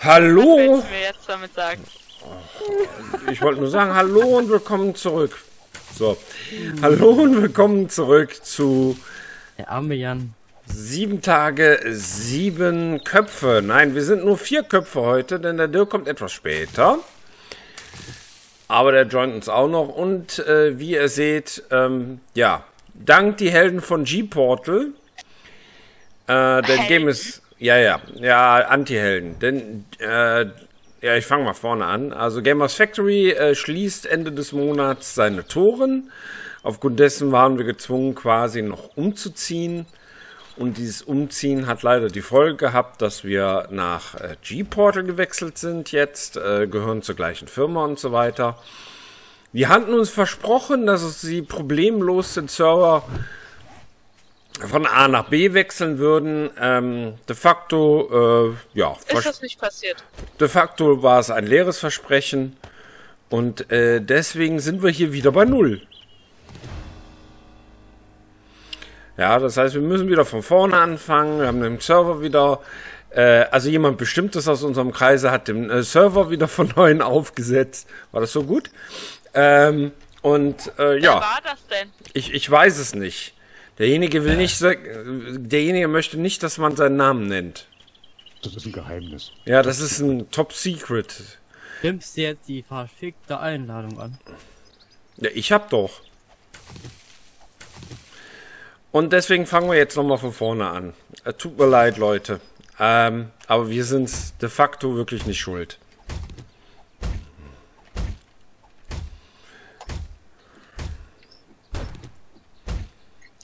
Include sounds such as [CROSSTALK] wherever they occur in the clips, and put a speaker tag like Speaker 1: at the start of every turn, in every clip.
Speaker 1: Hallo!
Speaker 2: willst du mir jetzt damit sagen?
Speaker 1: Ich wollte nur sagen, hallo und willkommen zurück. So. Hallo und willkommen zurück zu
Speaker 3: Der arme Jan.
Speaker 1: sieben Tage, sieben Köpfe. Nein, wir sind nur vier Köpfe heute, denn der Dirk kommt etwas später. Aber der joint uns auch noch. Und äh, wie ihr seht, ähm, ja, dank die Helden von G-Portal, äh, der
Speaker 2: Helden?
Speaker 1: Game ist, ja, ja, ja, Anti-Helden. Denn, äh, ja, ich fange mal vorne an. Also Gamers Factory äh, schließt Ende des Monats seine Toren. Aufgrund dessen waren wir gezwungen, quasi noch umzuziehen. Und dieses Umziehen hat leider die Folge gehabt, dass wir nach äh, G-Portal gewechselt sind jetzt, äh, gehören zur gleichen Firma und so weiter. Die hatten uns versprochen, dass sie problemlos den Server von A nach B wechseln würden. Ähm, de facto, äh, ja,
Speaker 2: Ist das nicht passiert?
Speaker 1: de facto war es ein leeres Versprechen. Und äh, deswegen sind wir hier wieder bei Null. Ja, das heißt, wir müssen wieder von vorne anfangen. Wir haben den Server wieder, äh, also jemand Bestimmtes aus unserem Kreise hat den äh, Server wieder von neuem aufgesetzt. War das so gut? Ähm, und äh,
Speaker 2: Wer
Speaker 1: ja,
Speaker 2: war das denn?
Speaker 1: ich, ich weiß es nicht. Derjenige will nicht, derjenige möchte nicht, dass man seinen Namen nennt.
Speaker 4: Das ist ein Geheimnis.
Speaker 1: Ja, das ist ein Top Secret.
Speaker 3: Nimmst du jetzt die verfickte Einladung an?
Speaker 1: Ja, ich hab doch. Und deswegen fangen wir jetzt nochmal von vorne an. Äh, tut mir leid, Leute. Ähm, aber wir sind's de facto wirklich nicht schuld.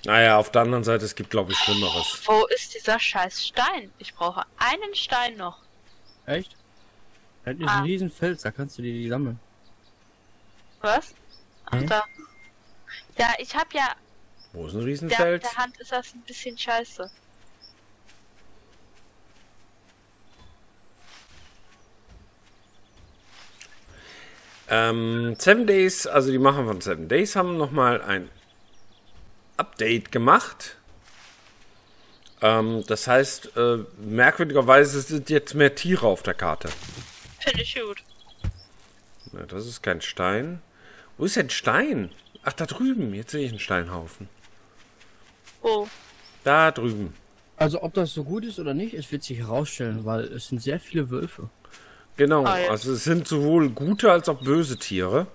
Speaker 1: Naja, auf der anderen Seite, es gibt, glaube ich, Schlimmeres.
Speaker 2: Wo ist dieser scheiß Stein? Ich brauche einen Stein noch.
Speaker 3: Echt? Das ist
Speaker 2: Ah.
Speaker 3: ein riesen Fels, da kannst du dir die sammeln.
Speaker 2: Was? Ach
Speaker 3: Hä?
Speaker 2: da. Ja, ich hab ja.
Speaker 1: Wo ist ein
Speaker 2: Der,
Speaker 1: Riesenfeld?
Speaker 2: der Hand ist das ein bisschen scheiße.
Speaker 1: Ähm, Seven Days, also die Macher von Seven Days haben nochmal ein Update gemacht. Ähm, das heißt, äh, merkwürdigerweise sind jetzt mehr Tiere auf der Karte.
Speaker 2: Finde ich gut.
Speaker 1: Ja, das ist kein Stein. Wo ist denn Stein? Ach, da drüben. Jetzt sehe ich einen Steinhaufen.
Speaker 2: Oh.
Speaker 1: Da drüben.
Speaker 3: Also ob das so gut ist oder nicht, es wird sich herausstellen, weil es sind sehr viele Wölfe.
Speaker 1: Genau.
Speaker 2: Ah.
Speaker 1: Also es sind sowohl gute als auch böse Tiere.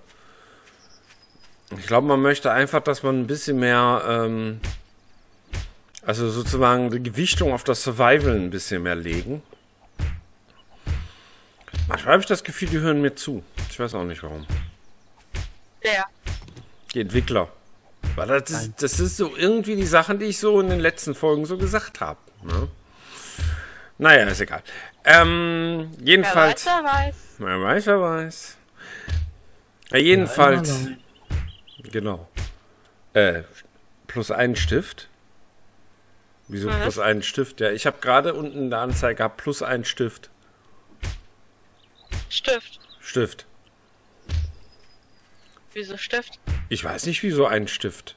Speaker 1: Ich glaube, man möchte einfach, dass man ein bisschen mehr, ähm, also sozusagen die Gewichtung auf das Survival ein bisschen mehr legen. Manchmal habe ich das Gefühl, die hören mir zu. Ich weiß auch nicht warum.
Speaker 2: Der.
Speaker 1: Die Entwickler. Weil das ist, das ist so irgendwie die Sachen, die ich so in den letzten Folgen so gesagt habe. Ne? Naja, ist egal. Ähm,
Speaker 2: Wer
Speaker 1: jedenfalls.
Speaker 2: weiß, wer weiß.
Speaker 1: Wer weiß, wer weiß. Ja, jedenfalls.
Speaker 3: Ja,
Speaker 1: Genau. Äh, plus einen Stift. Wieso
Speaker 2: Was?
Speaker 1: plus einen Stift? Ja, ich habe gerade unten in der Anzeige gehabt, plus einen Stift.
Speaker 2: Stift.
Speaker 1: Stift.
Speaker 2: Wieso Stift?
Speaker 1: Ich weiß nicht, wieso ein Stift.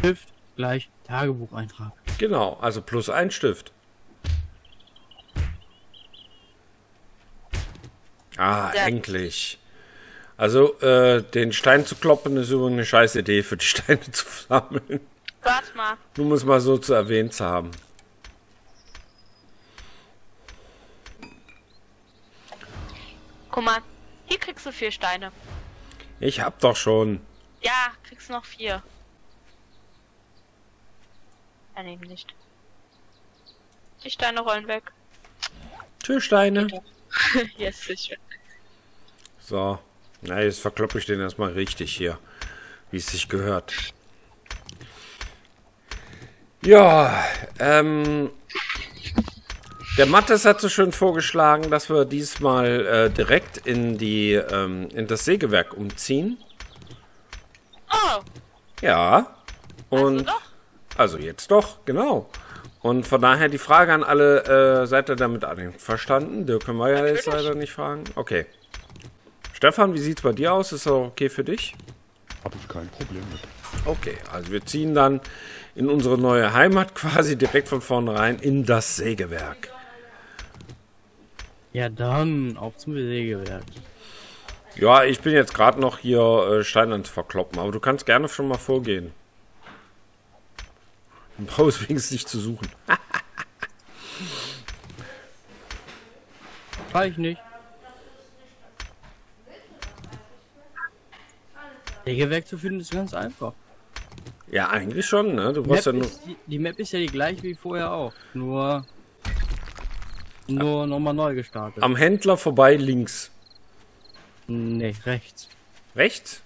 Speaker 3: Stift gleich Tagebucheintrag.
Speaker 1: Genau, also plus ein Stift. Ah,
Speaker 2: Ja.
Speaker 1: endlich. Also, äh, den Stein zu kloppen ist übrigens eine scheiß Idee für die Steine zu sammeln.
Speaker 2: Warte mal.
Speaker 1: Nur muss mal so zu erwähnt zu haben.
Speaker 2: Guck mal. Hier kriegst du vier Steine.
Speaker 1: Ich hab doch schon.
Speaker 2: Ja, kriegst noch vier. Dann eben nicht. Die Steine rollen weg.
Speaker 1: Tschüss, Steine. [LAUGHS]
Speaker 2: yes, sicher.
Speaker 1: So. Na, jetzt verkloppe ich den erstmal richtig hier. Wie es sich gehört. Ja, ähm. Der Mattes hat so schön vorgeschlagen, dass wir diesmal äh, direkt in die ähm, in das Sägewerk umziehen.
Speaker 2: Oh,
Speaker 1: Ja.
Speaker 2: also
Speaker 1: Und
Speaker 2: doch.
Speaker 1: also jetzt doch, genau. Und von daher die Frage an alle, äh, seid ihr damit einverstanden? Dirk können wir ja jetzt leider nicht fragen. Okay. Stefan, wie sieht's bei dir aus? Ist das okay für dich?
Speaker 4: Habe ich kein Problem mit.
Speaker 1: Okay, also wir ziehen dann in unsere neue Heimat quasi direkt von vornherein in das Sägewerk.
Speaker 3: Ja, dann auf zum Sägewerk.
Speaker 1: Ja, ich bin jetzt gerade noch hier äh, Stein ans Verkloppen, aber du kannst gerne schon mal vorgehen. Du brauchst [LAUGHS] wenigstens nicht zu suchen.
Speaker 3: Kann ich nicht. Sägewerk zu finden ist ganz einfach.
Speaker 1: Ja, eigentlich schon, ne? Du
Speaker 3: Die
Speaker 1: brauchst
Speaker 3: Map,
Speaker 1: ja nur.
Speaker 3: ist, die, die Map ist ja die gleiche wie vorher auch. Nur. Nur nochmal neu gestartet.
Speaker 1: Am Händler vorbei links.
Speaker 3: nee, rechts.
Speaker 1: Rechts?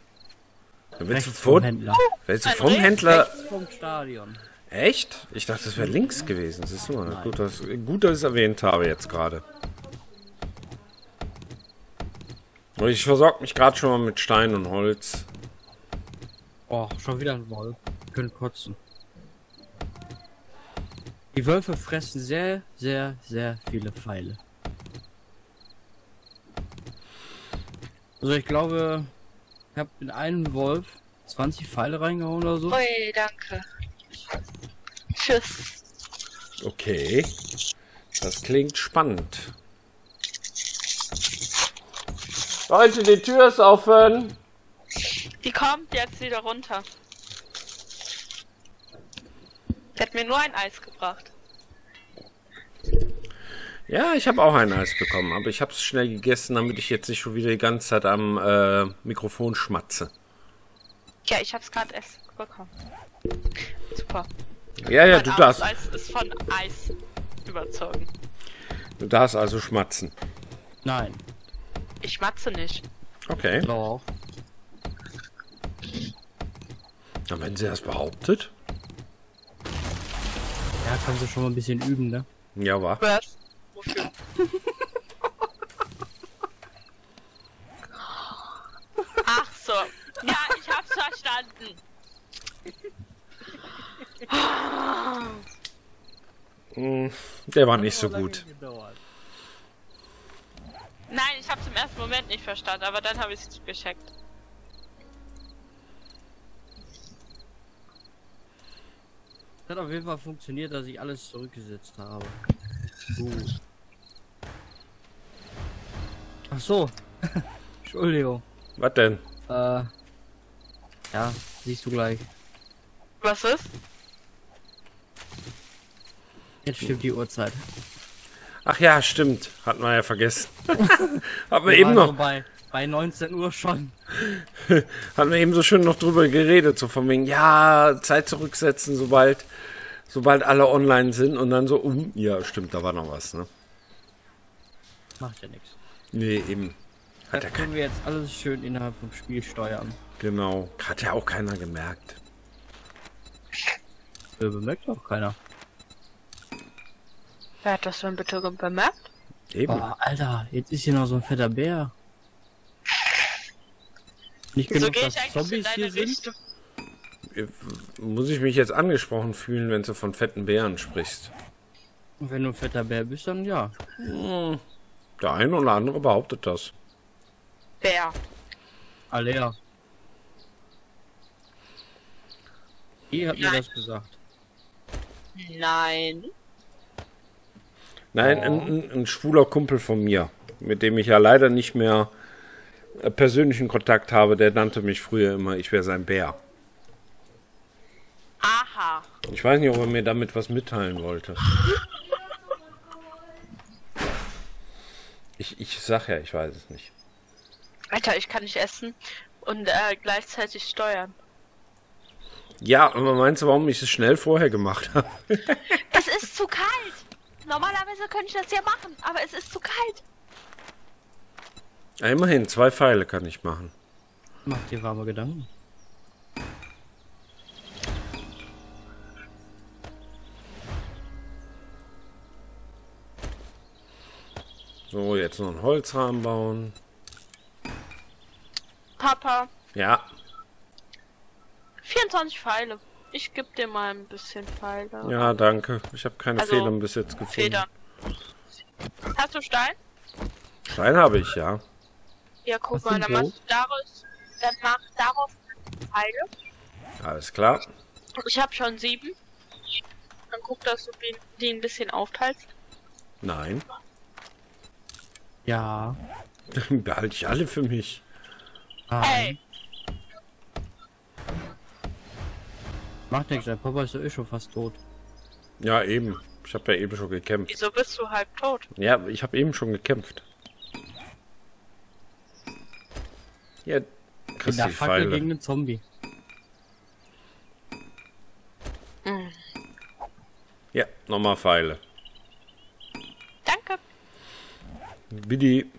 Speaker 1: Dann willst du
Speaker 3: Rechts
Speaker 1: vor,
Speaker 3: vom Händler.
Speaker 1: willst du vom
Speaker 2: rechts?
Speaker 1: Händler.
Speaker 3: Rechts vom Stadion.
Speaker 1: Echt? Ich dachte, das wäre links gewesen. Siehst du mal. Gut, dass, gut, dass ich es erwähnt habe jetzt gerade. Ich versorge mich gerade schon mal mit Stein und Holz.
Speaker 3: Oh, schon wieder ein Wolf. Können kotzen. Die Wölfe fressen sehr, sehr, sehr viele Pfeile. Also ich glaube, ich habe in einen Wolf 20 Pfeile reingehauen oder so.
Speaker 2: Ui, danke. Tschüss.
Speaker 1: Okay. Das klingt spannend. Leute, die Tür ist offen.
Speaker 2: Die kommt jetzt wieder runter. Die hat mir nur ein Eis gebracht.
Speaker 1: Ja, ich habe auch ein Eis bekommen, aber ich habe es schnell gegessen, damit ich jetzt nicht schon wieder die ganze Zeit am äh, Mikrofon schmatze.
Speaker 2: Ja, ich hab's gerade erst bekommen. Super.
Speaker 1: Ja, ja,
Speaker 2: mein
Speaker 1: du darfst,
Speaker 2: Eis ist von Eis überzogen.
Speaker 1: du darfst also schmatzen.
Speaker 3: Nein.
Speaker 2: Ich matze nicht.
Speaker 1: Okay.
Speaker 3: Doch.
Speaker 1: Und wenn sie das behauptet?
Speaker 3: Ja, kannst du schon mal ein bisschen üben, ne?
Speaker 1: Ja, war.
Speaker 2: Was? Wofür? Ach so. Ja, ich hab's verstanden.
Speaker 1: Hm, Der war nicht so gut.
Speaker 2: Nein, ich hab's im ersten Moment nicht verstanden, aber dann habe ich es gecheckt.
Speaker 3: Hat auf jeden Fall funktioniert, dass ich alles zurückgesetzt habe. Gut. Ach so. [LAUGHS] Entschuldigung.
Speaker 1: Was denn?
Speaker 3: Äh. Ja, siehst du gleich.
Speaker 2: Was ist?
Speaker 3: Jetzt stimmt die Uhrzeit.
Speaker 1: Ach ja, stimmt. Hatten wir ja vergessen. [LAUGHS] Hatten wir
Speaker 3: Wir
Speaker 1: eben noch,
Speaker 3: bei, bei 19 Uhr schon. [LAUGHS]
Speaker 1: hatten wir eben so schön noch drüber geredet, so von wegen, ja, Zeit zurücksetzen, sobald, sobald alle online sind und dann so, um, ja, stimmt, da war noch was, ne?
Speaker 3: Macht ja nichts.
Speaker 1: Nee, eben. Hat ja
Speaker 3: Da können wir jetzt alles schön innerhalb vom Spiel steuern.
Speaker 1: Genau. Hat ja auch keiner gemerkt.
Speaker 3: Äh, bemerkt auch keiner.
Speaker 2: Wer hat das denn bitte bemerkt?
Speaker 1: Eben.
Speaker 3: Boah, Alter, jetzt ist hier noch so ein fetter Bär. Nicht
Speaker 2: Wieso
Speaker 3: genug,
Speaker 2: ich
Speaker 3: dass Zombies hier sind?
Speaker 2: Richtung?
Speaker 1: Muss ich mich jetzt angesprochen fühlen, wenn du von fetten Bären sprichst?
Speaker 3: Und wenn du ein fetter Bär bist, dann ja.
Speaker 1: Der eine oder andere behauptet das.
Speaker 2: Wer?
Speaker 3: Alea. Die hat mir
Speaker 2: Nein.
Speaker 3: das gesagt.
Speaker 2: Nein.
Speaker 1: Nein, ein, ein, ein schwuler Kumpel von mir, mit dem ich ja leider nicht mehr äh, persönlichen Kontakt habe, der nannte mich früher immer, ich wäre sein Bär.
Speaker 2: Aha.
Speaker 1: Ich weiß nicht, ob er mir damit was mitteilen wollte. Ich, ich sag ja, ich weiß es nicht.
Speaker 2: Alter, ich kann nicht essen und äh, gleichzeitig steuern.
Speaker 1: Ja, aber meinst du, warum ich es schnell vorher gemacht habe? [LAUGHS]
Speaker 2: Es ist zu kalt. Normalerweise könnte ich das ja machen, aber es ist zu kalt.
Speaker 1: Ja, immerhin, zwei Pfeile kann ich machen.
Speaker 3: Mach dir warme Gedanken.
Speaker 1: So, jetzt noch einen Holzrahmen bauen.
Speaker 2: Papa,
Speaker 1: Ja,
Speaker 2: 24 Pfeile. Ich geb dir mal ein bisschen Pfeile.
Speaker 1: ja, danke. Ich habe keine
Speaker 2: Also,
Speaker 1: Federn bis jetzt gefunden.
Speaker 2: Federn. Hast du Stein?
Speaker 1: Stein habe ich, ja.
Speaker 2: Ja, guck
Speaker 3: Hast
Speaker 2: mal,
Speaker 3: du
Speaker 2: dann machst du daraus, dann mach darauf Pfeile.
Speaker 1: Alles klar.
Speaker 2: Ich habe schon sieben. Dann guck, dass du die, die ein bisschen aufteilst.
Speaker 1: Nein.
Speaker 3: Ja. [LAUGHS]
Speaker 1: Behalte ich alle für mich.
Speaker 2: Hey,
Speaker 3: Macht nichts, der Papa ist ja eh schon fast tot.
Speaker 1: Ja, eben. Ich habe ja eben schon gekämpft.
Speaker 2: wieso bist du halb tot?
Speaker 1: Ja, ich habe eben schon gekämpft. Ja,
Speaker 3: In
Speaker 1: kriegst
Speaker 3: der
Speaker 1: die
Speaker 3: Fackel
Speaker 1: Pfeile.
Speaker 3: gegen einen Zombie.
Speaker 1: Ja, nochmal Pfeile.
Speaker 2: Danke.
Speaker 1: Bidi.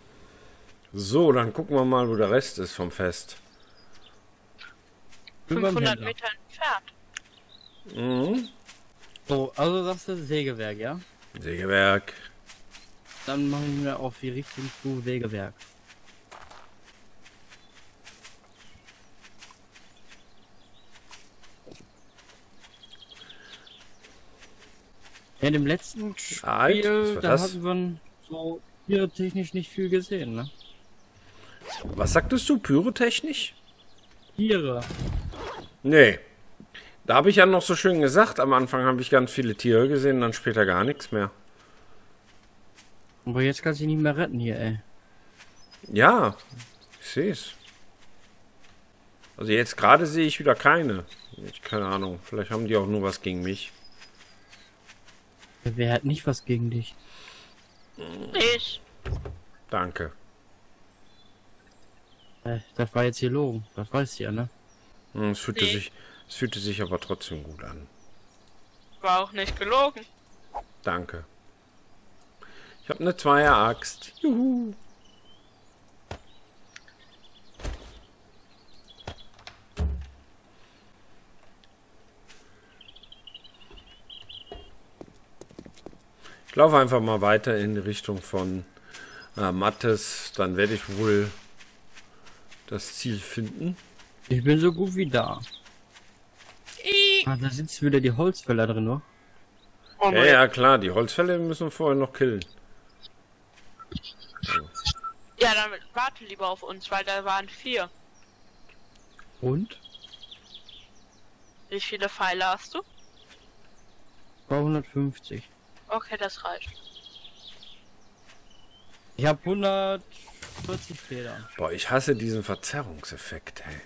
Speaker 1: So, dann gucken wir mal, wo der Rest ist vom Fest.
Speaker 3: Bin beim
Speaker 2: 500
Speaker 3: Händler.
Speaker 2: Meter entfernt.
Speaker 1: Mhm.
Speaker 3: So, also sagst du Sägewerk, ja?
Speaker 1: Sägewerk.
Speaker 3: Dann machen wir auf die Richtung zu Sägewerk. Ja, in dem letzten
Speaker 1: Alt, was
Speaker 3: Spiel,
Speaker 1: war
Speaker 3: da
Speaker 1: das?
Speaker 3: hatten wir so hier technisch nicht viel gesehen, ne?
Speaker 1: Was sagtest du? Pyrotechnisch?
Speaker 3: Tiere.
Speaker 1: Nee. Da habe ich ja noch so schön gesagt, am Anfang habe ich ganz viele Tiere gesehen, dann später gar nichts mehr.
Speaker 3: Aber jetzt kannst du dich nicht mehr retten hier, ey.
Speaker 1: Ja, ich sehe es. Also jetzt gerade sehe ich wieder keine. Ich, keine Ahnung, vielleicht haben die auch nur was gegen mich.
Speaker 3: Wer hat nicht was gegen dich?
Speaker 2: Ich.
Speaker 1: Danke.
Speaker 3: Äh, das war jetzt hier Logen. Das weißt du ja, ne?
Speaker 1: Hm, Es fühlte,
Speaker 2: Nee.
Speaker 1: sich, es fühlte sich aber trotzdem gut an.
Speaker 2: War auch nicht gelogen.
Speaker 1: Danke. Ich habe eine Zweier-Axt. Juhu. Ich laufe einfach mal weiter in die Richtung von äh, Mattes. Dann werde ich wohl das Ziel finden.
Speaker 3: Ich bin so gut wie da. Ah, da sitzt wieder die Holzfäller drin, wa?
Speaker 2: Oh
Speaker 1: Ja, ja, klar, die Holzfälle müssen wir vorher noch killen.
Speaker 2: ja, dann warte lieber auf uns, weil da waren vier.
Speaker 3: Und?
Speaker 2: Wie viele Pfeile hast du?
Speaker 3: 250.
Speaker 2: Okay, das reicht.
Speaker 3: Ich habe 140 Federn.
Speaker 1: Boah, ich hasse diesen Verzerrungseffekt, ey.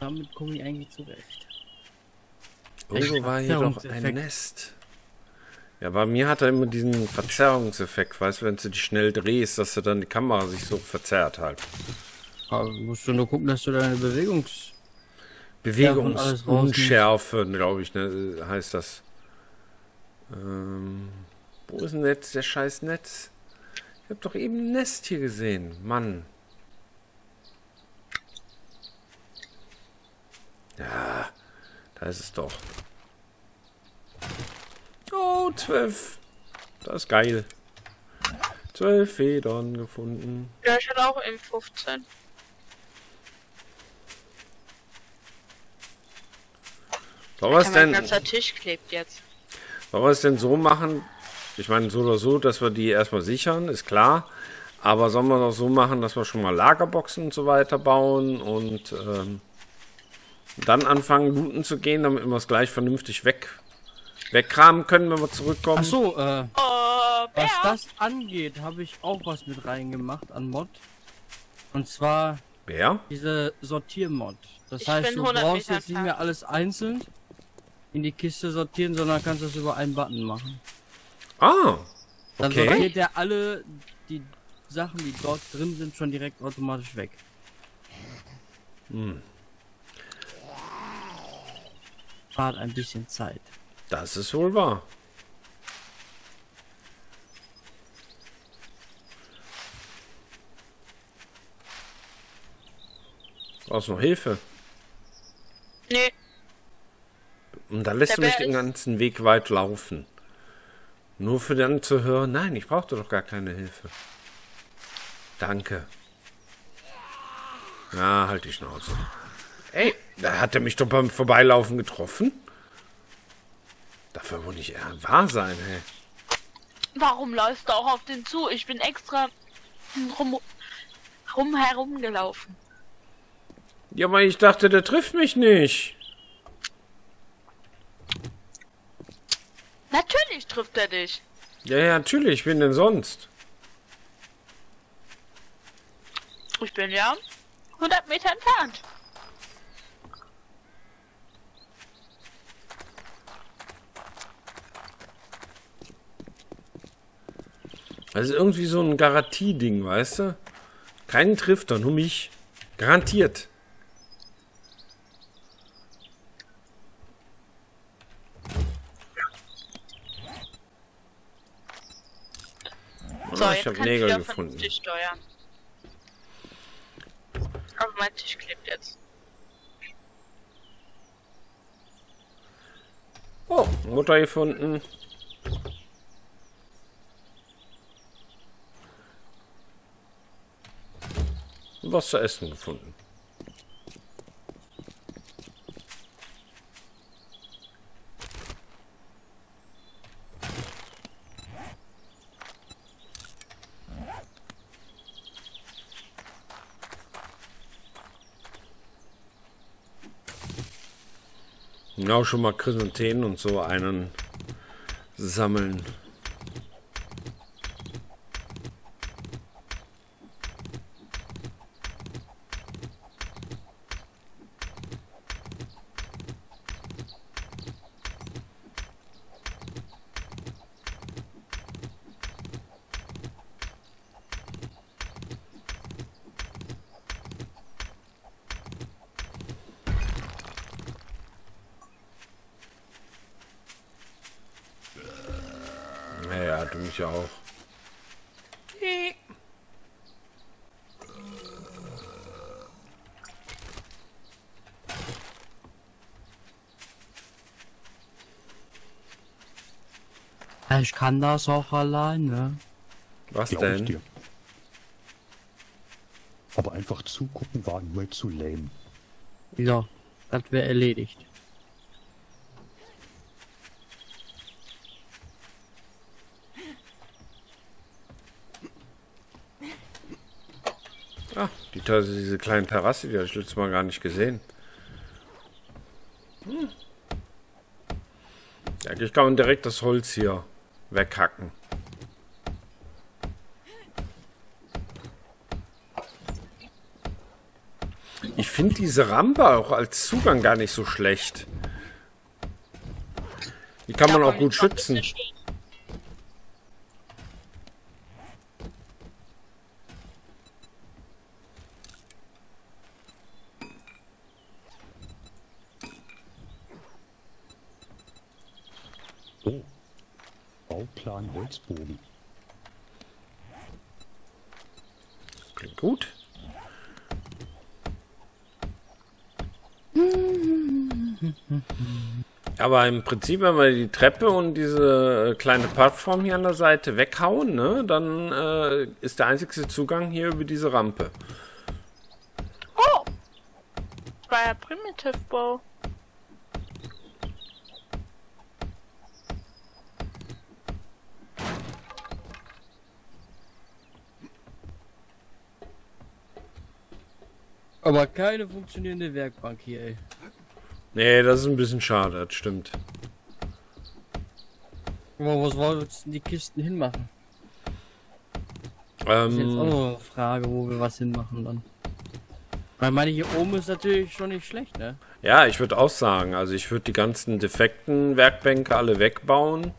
Speaker 3: Damit komme ich eigentlich zurecht.
Speaker 1: Irgendwo war hier doch ein. Nest. Ja, bei mir hat er immer diesen Verzerrungseffekt, weißt du, wenn du dich schnell drehst, dass du dann die Kamera sich so verzerrt halt.
Speaker 3: Aber musst du nur gucken, dass du deine Bewegungs...
Speaker 1: Bewegungsunschärfe, glaube ich, ne, heißt das. Ähm, wo ist denn jetzt der scheiß Netz? Ich habe doch eben ein Nest hier gesehen, Mann. Ja, da ist es doch. Oh, zwölf. Das ist geil. Zwölf Federn gefunden.
Speaker 2: Ja, ich hatte auch eben 15.
Speaker 1: Sollen wir es
Speaker 2: Ja, mein
Speaker 1: denn,
Speaker 2: ganzer Tisch klebt jetzt.
Speaker 1: Sollen wir es denn so machen? Ich meine, so oder so, dass wir die erstmal sichern, ist klar. Aber sollen wir es auch so machen, dass wir schon mal Lagerboxen und so weiter bauen und ähm, dann anfangen, looten zu gehen, damit wir es gleich vernünftig weg, wegkramen können, wenn wir zurückkommen?
Speaker 3: Ach so, äh,
Speaker 2: Oh, Bär.
Speaker 3: was das angeht, habe ich auch was mit reingemacht an Mod. Und zwar
Speaker 1: Wer?
Speaker 3: diese Sortiermod. Das
Speaker 2: Ich
Speaker 3: heißt, du
Speaker 2: 100
Speaker 3: brauchst
Speaker 2: Meter
Speaker 3: jetzt nicht mehr alles einzeln in die Kiste sortieren, sondern kannst das über einen Button machen.
Speaker 1: Ah,
Speaker 3: Dann
Speaker 1: Okay.
Speaker 3: sortiert er alle die Sachen, die dort drin sind, schon direkt automatisch weg.
Speaker 1: Hm.
Speaker 3: Spart ein bisschen Zeit.
Speaker 1: das ist wohl wahr. Brauchst du noch Hilfe?
Speaker 2: Nee,
Speaker 1: Und da lässt du mich den ganzen Weg weit laufen. Nur für dann zu hören, nein, ich brauchte doch gar keine Hilfe. Danke. Ja, halt die Schnauze. Ey, da hat er mich doch beim Vorbeilaufen getroffen. Dafür wohl nicht eher wahr sein, hey.
Speaker 2: warum läufst du auch auf den zu? Ich bin extra rum, rum herumgelaufen.
Speaker 1: Ja, aber ich dachte, der trifft mich nicht.
Speaker 2: Natürlich trifft er dich.
Speaker 1: Ja, ja, natürlich. Wen denn sonst?
Speaker 2: Ich bin ja 100 Meter entfernt.
Speaker 1: Also irgendwie so ein Garantieding, weißt du? Keinen trifft er, nur mich. Garantiert. Ich habe Nägel gefunden.
Speaker 2: steuern. Aber mein Tisch klebt jetzt.
Speaker 1: Oh, Mutter gefunden. Und was zu essen gefunden. Genau, schon mal Chrysanthemum und so einen sammeln. Naja, du mich auch.
Speaker 3: Ja, Ich kann das auch alleine.
Speaker 1: Was
Speaker 4: Glaub ich
Speaker 1: denn?
Speaker 4: dir. Aber einfach zugucken war nur zu lame.
Speaker 3: Ja, das wäre erledigt.
Speaker 1: Ah, die, diese kleine Terrasse, die habe ich letztes Mal gar nicht gesehen. Hm. Ja, Eigentlich kann man direkt das Holz hier weghacken. Ich finde diese Rampe auch als Zugang gar nicht so schlecht. Die kann man auch gut schützen.
Speaker 2: stehen.
Speaker 4: Oh. Bauplan Holzbogen.
Speaker 1: Klingt gut. Aber im Prinzip, wenn wir die Treppe und diese äh, kleine Plattform hier an der Seite weghauen, ne, dann äh, ist der einzige Zugang hier über diese Rampe.
Speaker 2: Oh! War ja Primitive Bow.
Speaker 3: Aber keine funktionierende Werkbank hier, ey.
Speaker 1: Nee, das ist ein bisschen schade, das stimmt.
Speaker 3: Aber was wollen wir jetzt denn die Kisten hinmachen? Das ist jetzt auch
Speaker 1: Ähm,
Speaker 3: noch eine Frage, wo wir was hinmachen dann. Weil meine, hier oben ist natürlich schon nicht schlecht, ne?
Speaker 1: ja, ich würde auch sagen, also ich würde die ganzen defekten Werkbänke alle wegbauen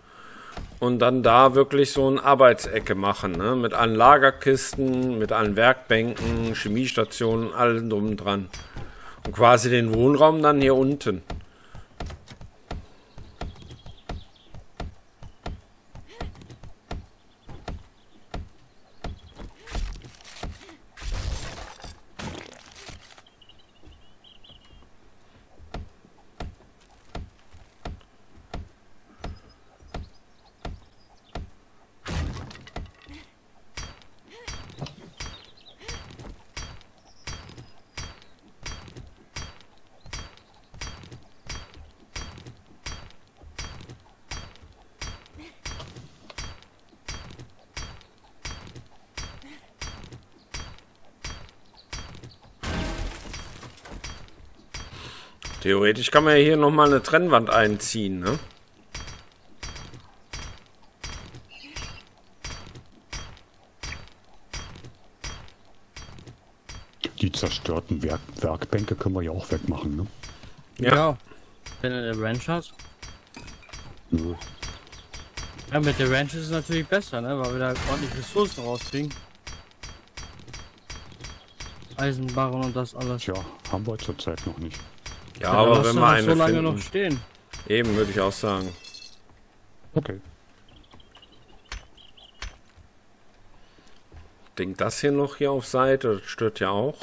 Speaker 1: und dann da wirklich so eine Arbeitsecke machen, ne, mit allen Lagerkisten, mit allen Werkbänken, Chemiestationen, allem drum und dran. Und quasi den Wohnraum dann hier unten. Theoretisch kann man ja hier nochmal eine Trennwand einziehen, ne?
Speaker 4: die zerstörten Werk Werkbänke können wir ja auch wegmachen, ne?
Speaker 1: Ja.
Speaker 3: Wenn du eine Ranch hast.
Speaker 4: Nö.
Speaker 3: Ja, mit der Ranch ist es natürlich besser, ne? Weil wir da ordentlich Ressourcen rauskriegen. Eisenbarren und das alles.
Speaker 4: Tja, haben wir zurzeit noch nicht.
Speaker 1: Ja,
Speaker 3: Dann
Speaker 1: aber wenn wir
Speaker 3: noch
Speaker 1: eine
Speaker 3: so lange
Speaker 1: finden,
Speaker 3: noch stehen.
Speaker 1: eben würde ich auch sagen.
Speaker 4: Okay.
Speaker 1: Denkt das hier noch hier auf Seite, das stört ja auch.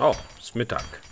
Speaker 1: Oh, ist Mittag.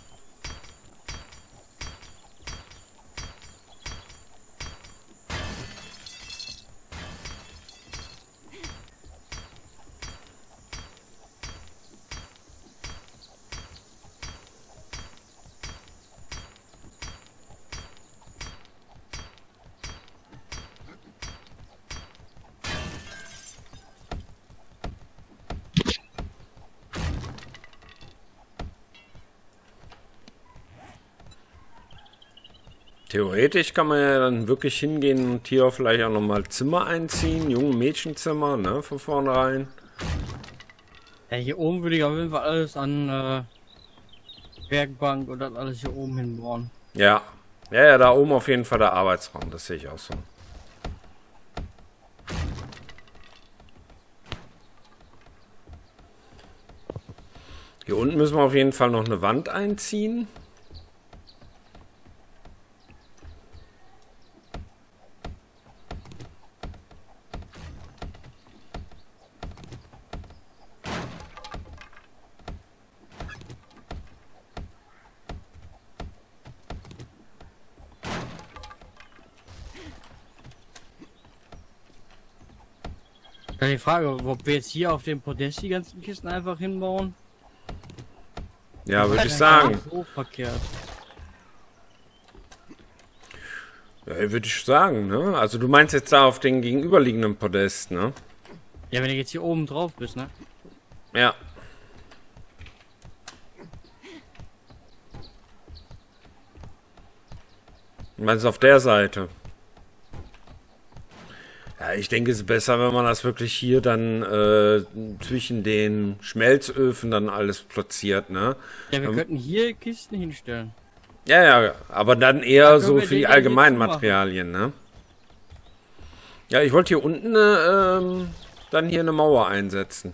Speaker 1: Theoretisch kann man ja dann wirklich hingehen und hier vielleicht auch nochmal Zimmer einziehen, junge Mädchenzimmer, ne, von vornherein.
Speaker 3: Ja, hier oben würde ich auf jeden Fall alles an äh, Werkbank und das alles hier oben hinbauen.
Speaker 1: Ja. Ja, ja, da oben auf jeden Fall der Arbeitsraum, das sehe ich auch so. Hier unten müssen wir auf jeden Fall noch eine Wand einziehen.
Speaker 3: Frage, ob wir jetzt hier auf dem Podest die ganzen Kisten einfach hinbauen?
Speaker 1: Ja, würde ich sagen.
Speaker 3: So verkehrt.
Speaker 1: Ja, würde ich sagen, ne? Also du meinst jetzt da auf den gegenüberliegenden Podest, ne?
Speaker 3: Ja, wenn du jetzt hier oben drauf bist, ne?
Speaker 1: Ja. Du meinst auf der Seite? Ich denke, es ist besser, wenn man das wirklich hier dann äh, zwischen den Schmelzöfen dann alles platziert, ne?
Speaker 3: Ja, wir
Speaker 1: Ähm.
Speaker 3: könnten hier Kisten hinstellen.
Speaker 1: Ja, ja, aber dann eher
Speaker 3: können
Speaker 1: so für die allgemeinen. Materialien, ne? Ja, ich wollte hier unten äh, ähm, dann hier eine Mauer einsetzen.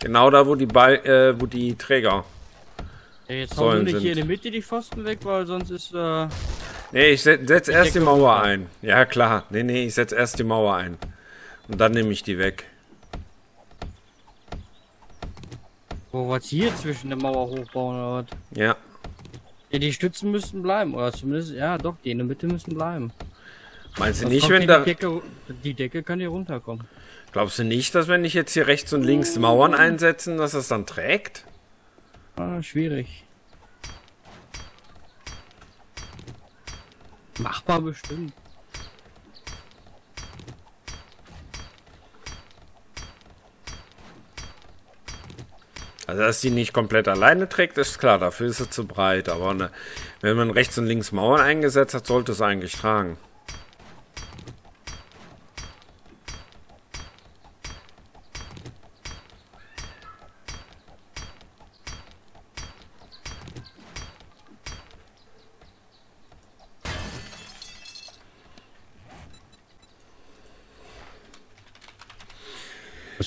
Speaker 1: Genau da, wo die Ball, äh, wo die Träger.
Speaker 3: Ja, jetzt hauen wir nicht
Speaker 1: sind.
Speaker 3: hier in der Mitte die Pfosten weg, weil sonst ist, äh,
Speaker 1: Nee, ich setz, setz erst die Mauer ein. Ja, klar. Nee, nee, ich setz erst die Mauer ein. Und dann nehme ich die weg.
Speaker 3: wo jetzt hier zwischen der Mauer hochbauen oder was?
Speaker 1: Ja.
Speaker 3: Ja, die Stützen müssten bleiben, oder zumindest, ja doch, die in der Mitte müssen bleiben.
Speaker 1: Meinst du nicht, wenn da.
Speaker 3: die, Decke, die Decke kann hier runterkommen.
Speaker 1: Glaubst du nicht, dass wenn ich jetzt hier rechts und links Mauern einsetzen, dass es dann trägt?
Speaker 3: Ah, schwierig. Machbar bestimmt.
Speaker 1: Also, dass die nicht komplett alleine trägt, ist klar, dafür ist sie zu breit. Aber ne, wenn man rechts und links Mauern eingesetzt hat, sollte es eigentlich tragen.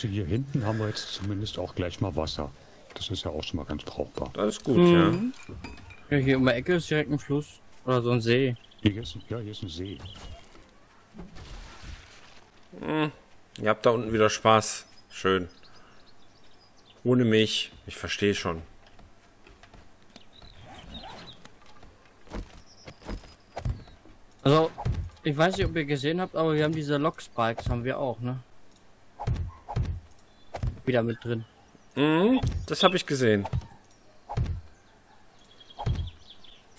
Speaker 4: Also hier hinten haben wir jetzt zumindest auch gleich mal Wasser. Das ist ja auch schon mal ganz brauchbar.
Speaker 1: Das ist gut,
Speaker 3: Mhm. Ja, hier um die Ecke ist direkt ein Fluss. Oder so ein See.
Speaker 4: Hier ist, ein- ja, hier ist ein See.
Speaker 1: ja. Ihr habt da unten wieder Spaß. Schön. Ohne mich. Ich verstehe schon.
Speaker 3: Also, ich weiß nicht, ob ihr gesehen habt, aber wir haben diese Lockspikes, haben wir auch, ne? Wieder mit drin.
Speaker 1: Mhm, das habe ich gesehen.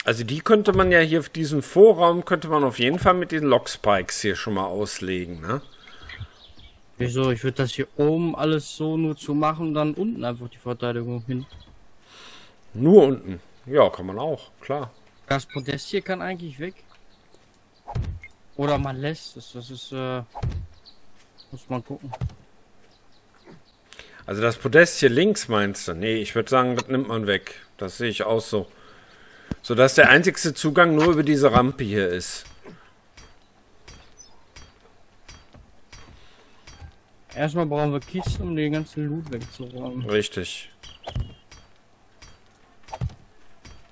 Speaker 1: Also die könnte man ja hier auf diesem Vorraum, könnte man auf jeden Fall mit den Lockspikes hier schon mal auslegen, ne?
Speaker 3: Wieso? Ich würde das hier oben alles so nur zu machen und dann unten einfach die Verteidigung hin.
Speaker 1: Nur unten. Ja, kann man auch, klar.
Speaker 3: Das Podest hier kann eigentlich weg. Oder man lässt es. Das ist, äh, muss man gucken.
Speaker 1: Also das Podest hier links meinst du? Nee, ich würde sagen, das nimmt man weg. Das sehe ich auch so. Sodass der einzigste Zugang nur über diese Rampe hier ist.
Speaker 3: Erstmal brauchen wir Kisten, um den ganzen Loot wegzuräumen.
Speaker 1: Richtig.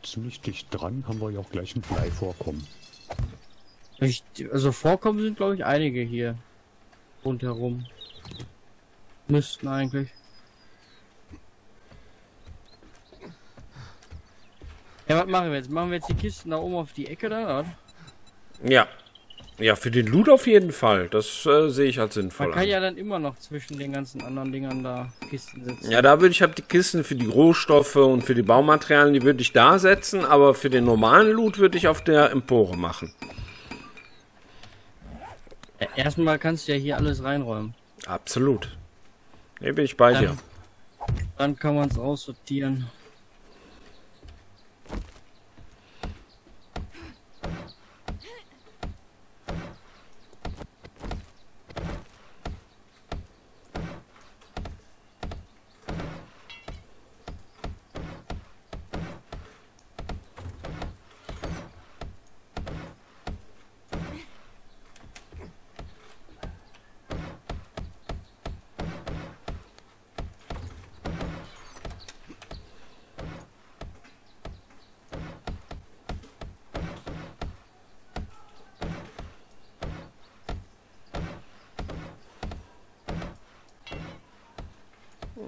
Speaker 4: Ziemlich dicht dran haben wir ja auch gleich ein Bleivorkommen.
Speaker 3: Ich, also vorkommen sind, glaube ich, einige hier. Rundherum. Müssten eigentlich. Was machen wir jetzt? Machen wir jetzt die Kisten da oben auf die Ecke da? Oder?
Speaker 1: Ja. Ja, für den Loot auf jeden Fall. Das äh, sehe ich als sinnvoll
Speaker 3: Man kann
Speaker 1: an.
Speaker 3: ja dann immer noch zwischen den ganzen anderen Dingern da Kisten setzen.
Speaker 1: Ja, da würde ich halt die Kisten für die Rohstoffe und für die Baumaterialien, die würde ich da setzen, aber für den normalen Loot würde ich auf der Empore machen.
Speaker 3: Ja, Erstmal kannst du ja hier alles reinräumen.
Speaker 1: Absolut. Ne, bin ich bei dir.
Speaker 3: Dann, dann kann man es aussortieren.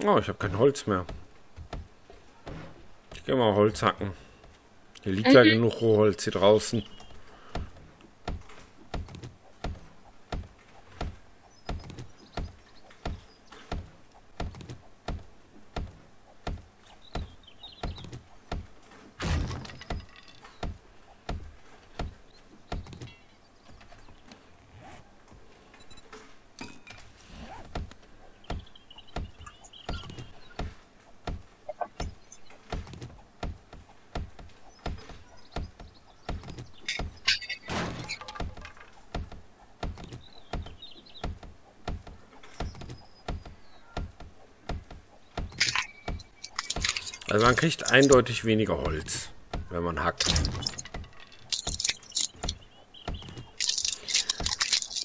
Speaker 1: Oh, ich habe kein Holz mehr. Ich gehe mal Holz hacken. Hier liegt ja genug Rohholz hier draußen. Also man kriegt eindeutig weniger Holz, wenn man hackt.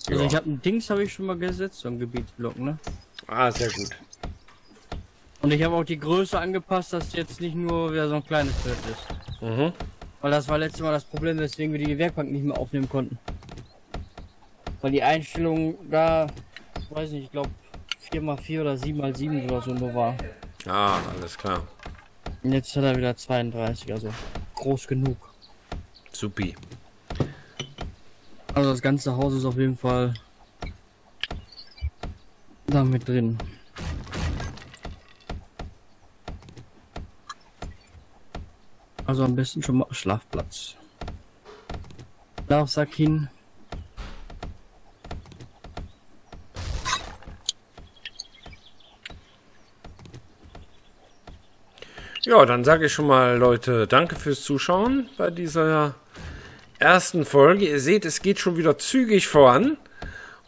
Speaker 3: Also
Speaker 1: Ja.
Speaker 3: ich habe ein Dings habe ich schon mal gesetzt, so ein Gebietsblock, ne?
Speaker 1: Ah, sehr gut.
Speaker 3: Und ich habe auch die Größe angepasst, dass jetzt nicht nur wieder so ein kleines Feld ist.
Speaker 1: Mhm.
Speaker 3: Weil das war letztes Mal das Problem, weswegen wir die Werkbank nicht mehr aufnehmen konnten. Weil die Einstellung da, weiß nicht, ich glaube 4x4 oder 7x7 oder so nur war.
Speaker 1: Ah, alles klar.
Speaker 3: Jetzt hat er wieder 32, also groß genug.
Speaker 1: Supi.
Speaker 3: Also das ganze Haus ist auf jeden Fall da mit drin. Also am besten schon mal Schlafplatz. Schlafsack hin.
Speaker 1: Ja, dann sage ich schon mal, Leute, danke fürs Zuschauen bei dieser ersten Folge. Ihr seht, es geht schon wieder zügig voran.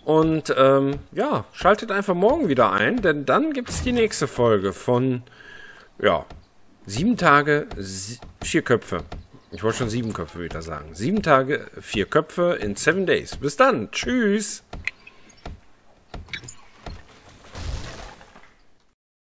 Speaker 1: Und ähm, ja, schaltet einfach morgen wieder ein, denn dann gibt es die nächste Folge von, ja, sieben Tage, sie vier Köpfe. Ich wollte schon sieben Köpfe wieder sagen. Sieben Tage, vier Köpfe in seven days. Bis dann. Tschüss.